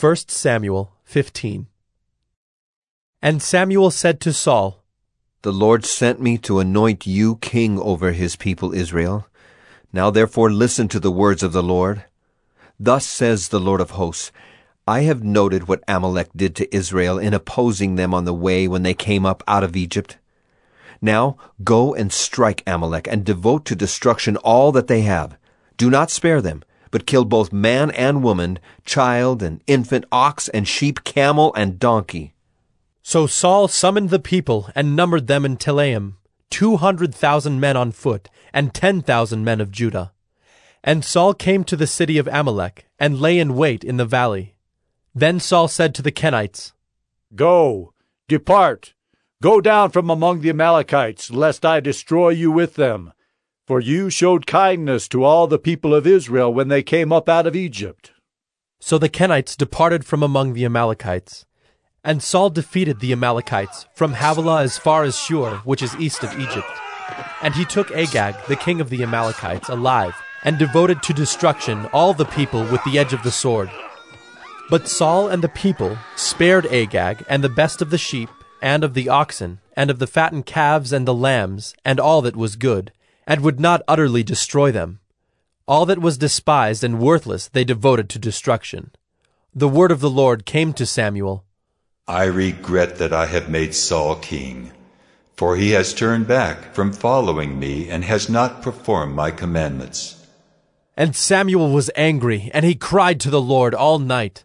1 Samuel 15 And Samuel said to Saul, The Lord sent me to anoint you king over his people Israel. Now therefore listen to the words of the Lord. Thus says the Lord of hosts, I have noted what Amalek did to Israel in opposing them on the way when they came up out of Egypt. Now go and strike Amalek and devote to destruction all that they have. Do not spare them but killed both man and woman, child and infant, ox and sheep, camel and donkey. So Saul summoned the people and numbered them in Telaim, two hundred thousand men on foot, and ten thousand men of Judah. And Saul came to the city of Amalek, and lay in wait in the valley. Then Saul said to the Kenites, Go, depart, go down from among the Amalekites, lest I destroy you with them. For you showed kindness to all the people of Israel when they came up out of Egypt. So the Kenites departed from among the Amalekites. And Saul defeated the Amalekites from Havilah as far as Shur, which is east of Egypt. And he took Agag, the king of the Amalekites, alive, and devoted to destruction all the people with the edge of the sword. But Saul and the people spared Agag and the best of the sheep, and of the oxen, and of the fattened calves and the lambs, and all that was good, and would not utterly destroy them. All that was despised and worthless they devoted to destruction. The word of the Lord came to Samuel. I regret that I have made Saul king, for he has turned back from following me and has not performed my commandments. And Samuel was angry, and he cried to the Lord all night.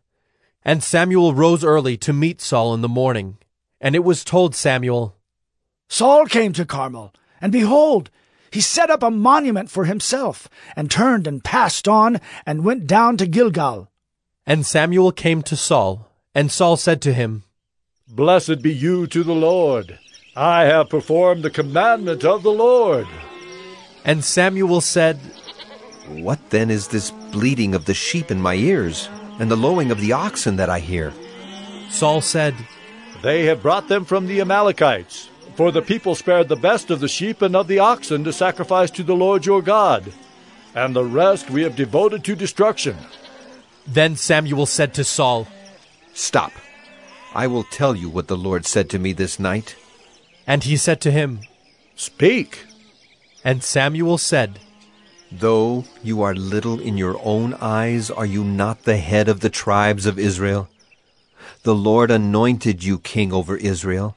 And Samuel rose early to meet Saul in the morning. And it was told Samuel, Saul came to Carmel, and behold, he set up a monument for himself, and turned and passed on, and went down to Gilgal. And Samuel came to Saul, and Saul said to him, Blessed be you to the Lord. I have performed the commandment of the Lord. And Samuel said, What then is this bleating of the sheep in my ears, and the lowing of the oxen that I hear? Saul said, They have brought them from the Amalekites. For the people spared the best of the sheep and of the oxen to sacrifice to the Lord your God, and the rest we have devoted to destruction. Then Samuel said to Saul, Stop. I will tell you what the Lord said to me this night. And he said to him, Speak. And Samuel said, Though you are little in your own eyes, are you not the head of the tribes of Israel? The Lord anointed you king over Israel.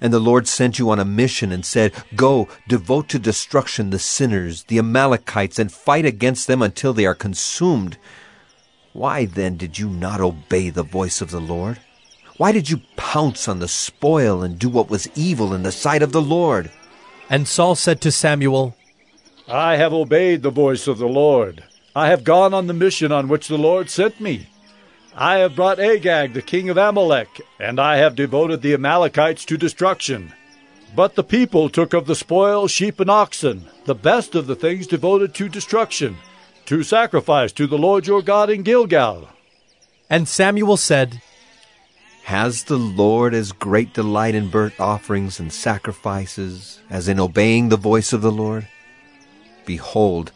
And the Lord sent you on a mission and said, Go, devote to destruction the sinners, the Amalekites, and fight against them until they are consumed. Why then did you not obey the voice of the Lord? Why did you pounce on the spoil and do what was evil in the sight of the Lord? And Saul said to Samuel, I have obeyed the voice of the Lord. I have gone on the mission on which the Lord sent me. I have brought Agag, the king of Amalek, and I have devoted the Amalekites to destruction. But the people took of the spoil sheep and oxen, the best of the things devoted to destruction, to sacrifice to the Lord your God in Gilgal. And Samuel said, Has the Lord as great delight in burnt offerings and sacrifices as in obeying the voice of the Lord? Behold,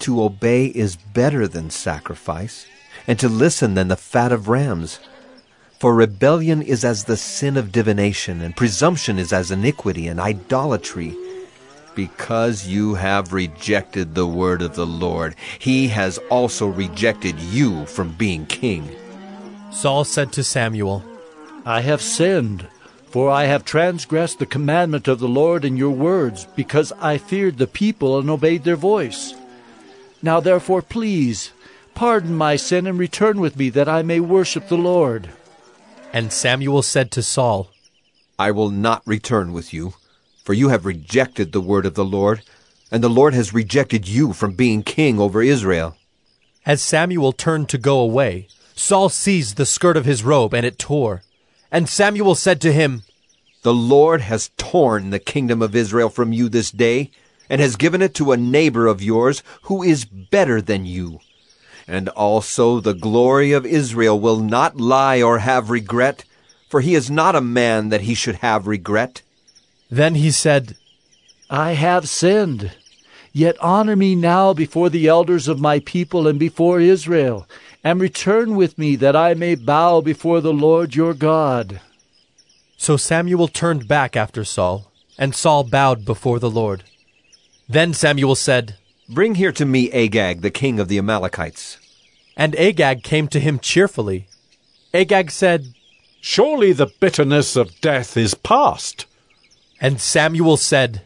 to obey is better than sacrifice and to listen than the fat of rams. For rebellion is as the sin of divination, and presumption is as iniquity and idolatry. Because you have rejected the word of the Lord, he has also rejected you from being king. Saul said to Samuel, I have sinned, for I have transgressed the commandment of the Lord in your words, because I feared the people and obeyed their voice. Now therefore, please, Pardon my sin and return with me that I may worship the Lord. And Samuel said to Saul, I will not return with you, for you have rejected the word of the Lord, and the Lord has rejected you from being king over Israel. As Samuel turned to go away, Saul seized the skirt of his robe, and it tore. And Samuel said to him, The Lord has torn the kingdom of Israel from you this day, and has given it to a neighbor of yours who is better than you. And also the glory of Israel will not lie or have regret, for he is not a man that he should have regret. Then he said, I have sinned. Yet honor me now before the elders of my people and before Israel, and return with me that I may bow before the Lord your God. So Samuel turned back after Saul, and Saul bowed before the Lord. Then Samuel said, Bring here to me Agag, the king of the Amalekites. And Agag came to him cheerfully. Agag said, Surely the bitterness of death is past. And Samuel said,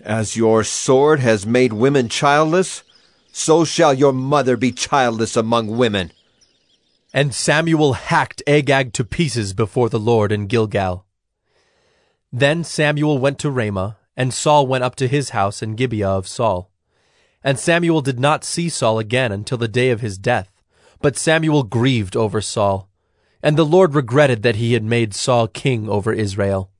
As your sword has made women childless, so shall your mother be childless among women. And Samuel hacked Agag to pieces before the Lord in Gilgal. Then Samuel went to Ramah, and Saul went up to his house in Gibeah of Saul. And Samuel did not see Saul again until the day of his death. But Samuel grieved over Saul. And the Lord regretted that he had made Saul king over Israel.